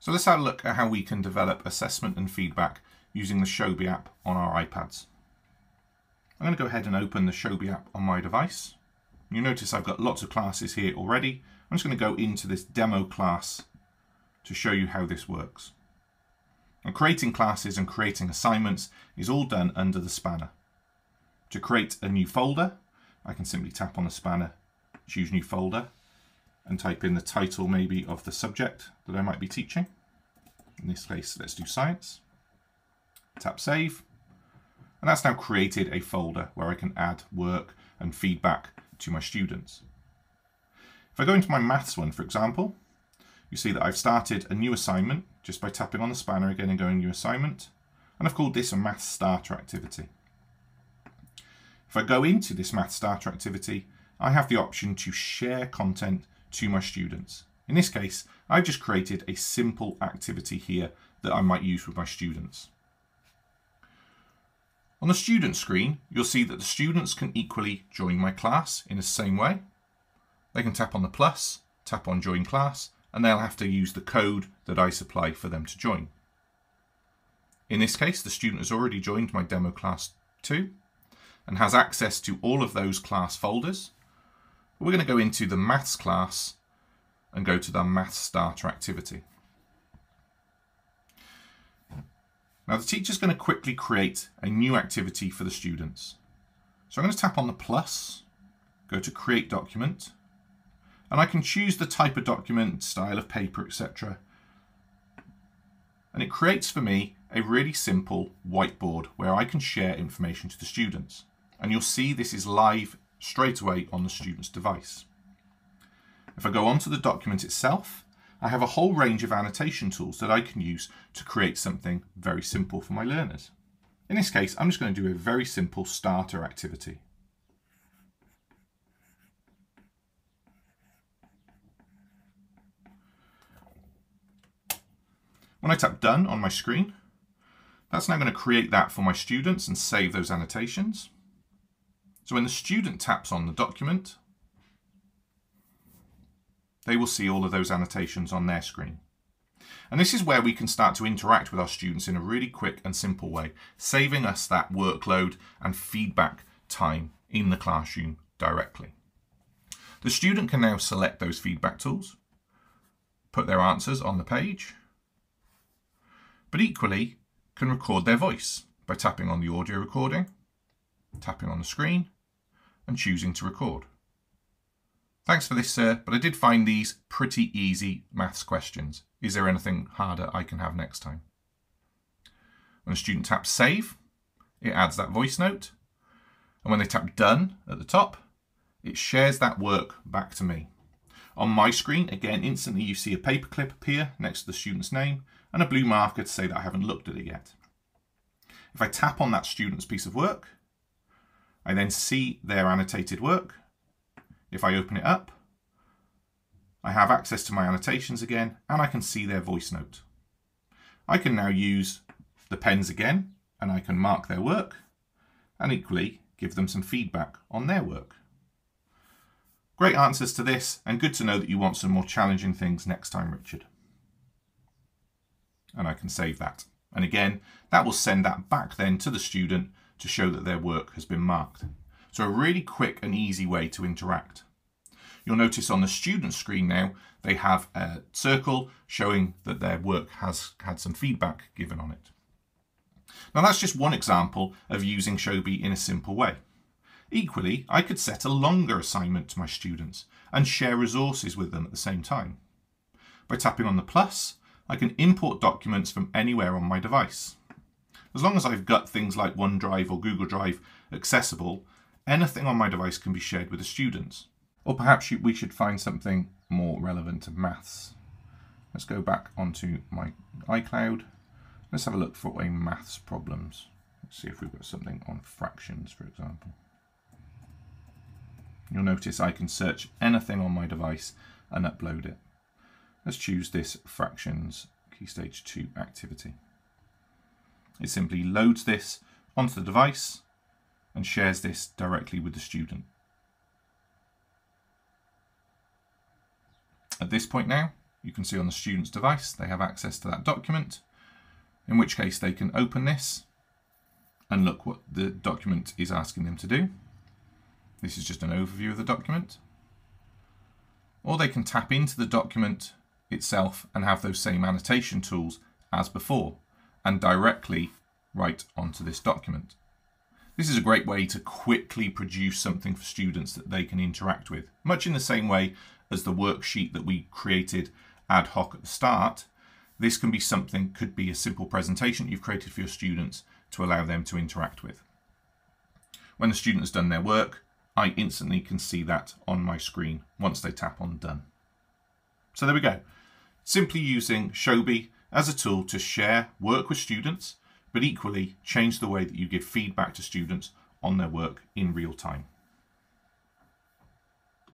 So let's have a look at how we can develop assessment and feedback using the Showbie app on our iPads. I'm going to go ahead and open the Showbie app on my device. You notice I've got lots of classes here already. I'm just going to go into this demo class to show you how this works. And creating classes and creating assignments is all done under the spanner. To create a new folder, I can simply tap on the spanner, choose new folder, and type in the title maybe of the subject that I might be teaching. In this case, let's do science. Tap save. And that's now created a folder where I can add work and feedback to my students. If I go into my maths one, for example, you see that I've started a new assignment just by tapping on the spanner again and going new assignment. And I've called this a math starter activity. If I go into this math starter activity, I have the option to share content to my students. In this case, I've just created a simple activity here that I might use with my students. On the student screen, you'll see that the students can equally join my class in the same way. They can tap on the plus, tap on join class, and they'll have to use the code that I supply for them to join. In this case, the student has already joined my demo class 2 and has access to all of those class folders. We're going to go into the maths class and go to the maths starter activity. Now the teacher's going to quickly create a new activity for the students. So I'm going to tap on the plus, go to create document, and I can choose the type of document, style of paper, etc. And it creates for me a really simple whiteboard where I can share information to the students. And you'll see this is live straight away on the student's device. If I go on to the document itself, I have a whole range of annotation tools that I can use to create something very simple for my learners. In this case, I'm just going to do a very simple starter activity. When I tap done on my screen, that's now going to create that for my students and save those annotations. So when the student taps on the document, they will see all of those annotations on their screen. And this is where we can start to interact with our students in a really quick and simple way, saving us that workload and feedback time in the classroom directly. The student can now select those feedback tools, put their answers on the page, but equally can record their voice by tapping on the audio recording, tapping on the screen, and choosing to record. Thanks for this, sir, but I did find these pretty easy maths questions. Is there anything harder I can have next time? When a student taps save, it adds that voice note. And when they tap done at the top, it shares that work back to me. On my screen, again, instantly you see a paperclip appear next to the student's name and a blue marker to say that I haven't looked at it yet. If I tap on that student's piece of work, I then see their annotated work if I open it up, I have access to my annotations again, and I can see their voice note. I can now use the pens again, and I can mark their work, and equally give them some feedback on their work. Great answers to this, and good to know that you want some more challenging things next time, Richard. And I can save that. And again, that will send that back then to the student to show that their work has been marked. So a really quick and easy way to interact. You'll notice on the student screen now, they have a circle showing that their work has had some feedback given on it. Now that's just one example of using Showbie in a simple way. Equally, I could set a longer assignment to my students and share resources with them at the same time. By tapping on the plus, I can import documents from anywhere on my device. As long as I've got things like OneDrive or Google Drive accessible, anything on my device can be shared with the students. Or perhaps we should find something more relevant to maths. Let's go back onto my iCloud. Let's have a look for a maths problems. Let's see if we've got something on fractions, for example. You'll notice I can search anything on my device and upload it. Let's choose this fractions key stage 2 activity. It simply loads this onto the device and shares this directly with the student. At this point now, you can see on the student's device they have access to that document, in which case they can open this and look what the document is asking them to do. This is just an overview of the document. Or they can tap into the document itself and have those same annotation tools as before and directly right onto this document. This is a great way to quickly produce something for students that they can interact with, much in the same way as the worksheet that we created ad hoc at the start. This can be something, could be a simple presentation you've created for your students to allow them to interact with. When the student has done their work, I instantly can see that on my screen once they tap on done. So there we go. Simply using Showbie as a tool to share work with students, but equally change the way that you give feedback to students on their work in real time.